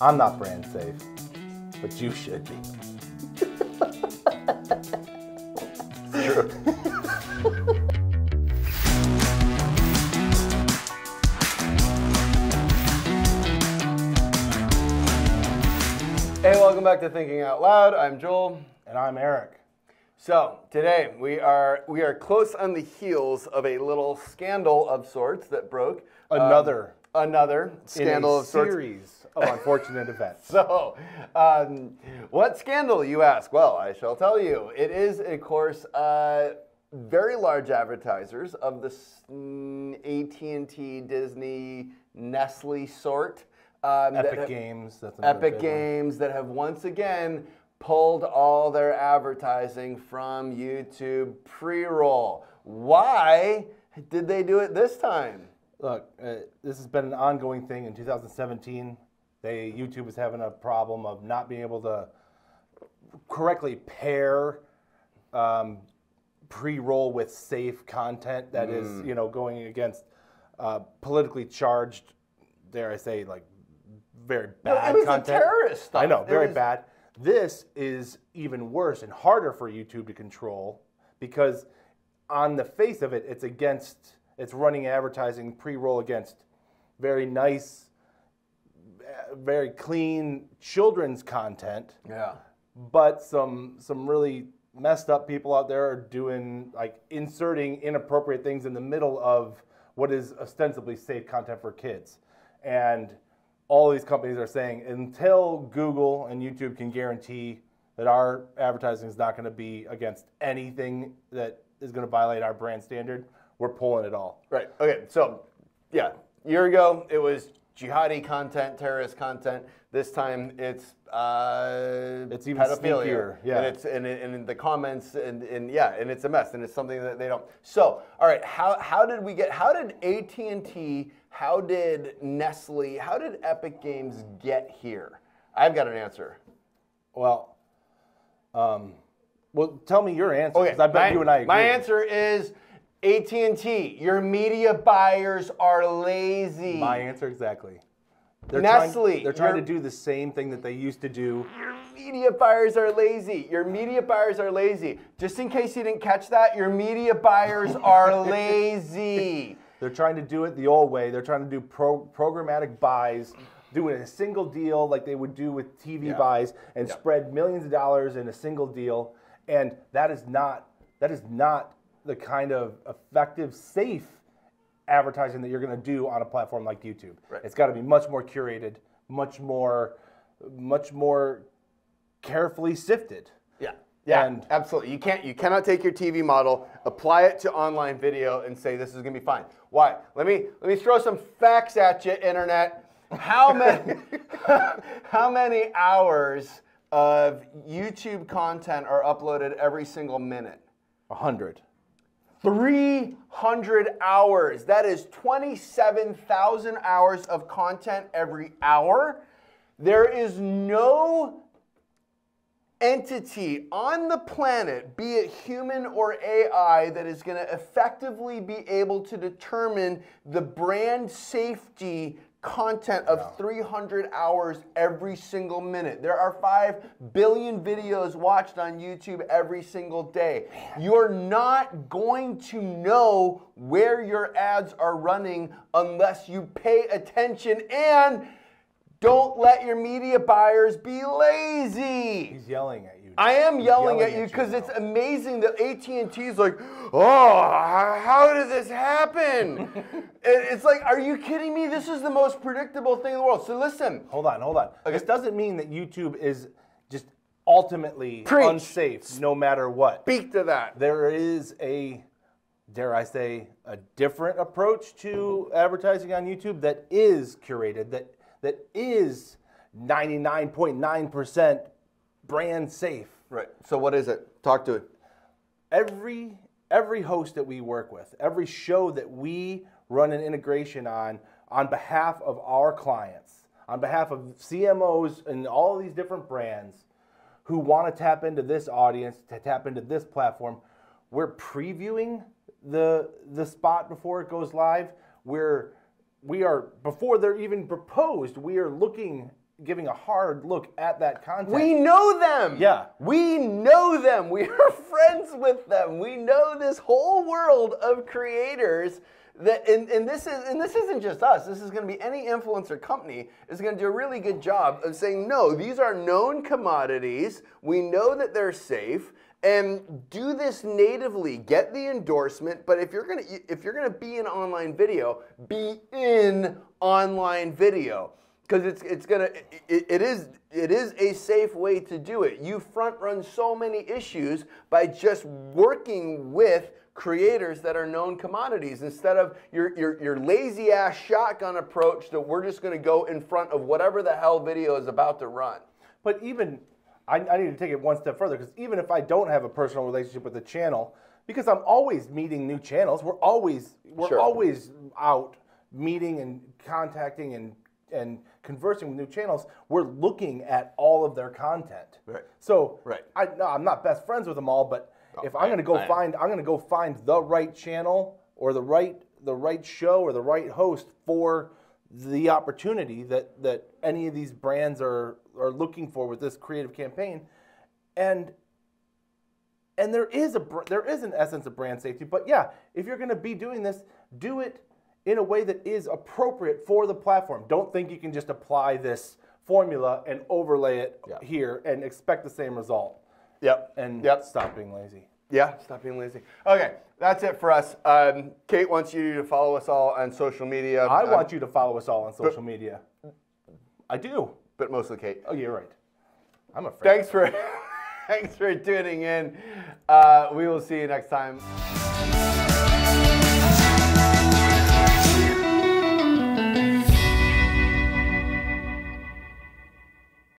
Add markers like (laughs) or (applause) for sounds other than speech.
I'm not brand safe, but you should be. True. hey, welcome back to Thinking Out Loud. I'm Joel. And I'm Erich. So today we are we are close on the heels of a little scandal of sorts that broke. Um, Another scandal in a of sorts. series of unfortunate events. (laughs) So, um, what scandal, you ask? Well, I shall tell you. It is, of course, uh, very large advertisers of the mm, AT&T, Disney, Nestle sort. Um, Epic have- Games. That's Epic big one. Games that have once again pulled all their advertising from YouTube pre-roll. Why did they do it this time? Look, uh, this has been an ongoing thing. In 2017, they YouTube was having a problem of not being able to correctly pair um, pre-roll with safe content that is, Mm. you know, going against uh, politically charged, dare I say, like very bad it was the content. terrorist stuff. I know, very was- bad. This is even worse and harder for YouTube to control because on the face of it, it's against, it's running advertising pre-roll against very nice, very clean children's content Yeah. but some some really messed up people out there are doing like inserting inappropriate things in the middle of what is ostensibly safe content for kids and all these companies are saying until google and youtube can guarantee that our advertising is not going to be against anything that is going to violate our brand standard we're pulling it all Right. Okay. So, yeah, year ago it was jihadi content, terrorist content. This time it's uh, It's even pedophilia. sneakier, yeah. And it's and, and in the comments and, and yeah, and it's a mess, and it's something that they don't. So, all right, how how did we get? How did AT and T? How did Nestle? How did Epic Games get here? I've got an answer. well um, well tell me your answer Okay, i bet my, you and i agree. my answer is AT&T. Your media buyers are lazy. My answer exactly. They're Nestle, Trying, they're trying to do the same thing that they used to do. Your media buyers are lazy. Your media buyers are lazy. Just in case you didn't catch that, your media buyers (laughs) are lazy. They're trying to do it the old way. They're trying to do pro, programmatic buys, doing a single deal like they would do with TV Yeah. buys, and Yeah. spread millions of dollars in a single deal. And that is not that is not the kind of effective, safe advertising that you're going to do on a platform like YouTube. Right. It's got to be much more curated, much more, much more carefully sifted. Yeah. Yeah, And- absolutely. You can't you cannot take your TV model, apply it to online video and say this is going to be fine. Why? Let me let me throw some facts at you internet. How (laughs) many (laughs) how many hours of YouTube content are uploaded every single minute? A hundred. 300 hours. That is 27,000 hours of content every hour. There is no entity on the planet, be it human or AI, that is going to effectively be able to determine the brand safety content of 300 hours every single minute. There are 5 billion videos watched on YouTube every single day. You're not going to know where your ads are running unless you pay attention and don't let your media buyers be lazy. He's yelling at you. I am He's yelling, at you because it's amazing that AT&T is like, oh, how did this happen? (laughs) It's like, are you kidding me? This is the most predictable thing in the world. So listen, Hold on, hold on. Okay. This doesn't mean that YouTube is just ultimately Preach. unsafe no matter what. speak to that. There is a, dare I say, a different approach to advertising on YouTube that is curated, that that is 99.9% brand safe. Right. So what is it? Talk to it. every every host that we work with, every show that we run an integration on on behalf of our clients, on behalf of CMOs and all these different brands who want to tap into this audience, to tap into this platform, we're previewing the the spot before it goes live. We're we are before they're even proposed, we are looking giving a hard look at that content. We know them. Yeah. We know them. We are (laughs) friends with them. We know this whole world of creators that and, and this is and this isn't just us. This is going to be any influencer company is going to do a really good job of saying no, these are known commodities. We know that they're safe and do this natively get the endorsement but if you're going to if you're going to be in online video be in online video because it's it's gonna it, it is it is a safe way to do it. You front run so many issues by just working with creators that are known commodities instead of your your, your lazy ass shotgun approach that we're just gonna go in front of whatever the hell video is about to run. But even I, I need to take it one step further because even if I don't have a personal relationship with the channel, because I'm always meeting new channels, we're always we're Sure. always out meeting and contacting and and conversing with new channels, we're looking at all of their content. Right. So Right. I no, I'm not best friends with them all, but oh, if I'm going to go I am. find I'm going to go find the right channel or the right the right show or the right host for the opportunity that that any of these brands are are looking for with this creative campaign and and there is a br- there is an essence of brand safety but yeah if you're going to be doing this do it in a way that is appropriate for the platform don't think you can just apply this formula and overlay it Yeah. here and expect the same result Yep. and Yep. stop being lazy Yeah, stop being lazy. Okay, that's it for us. Um, Kate wants you to follow us all on social media. i um, want you to follow us all on social media i do but mostly Kate. oh you're right i'm afraid Thanks for (laughs) thanks for tuning in. Uh, we will see you next time.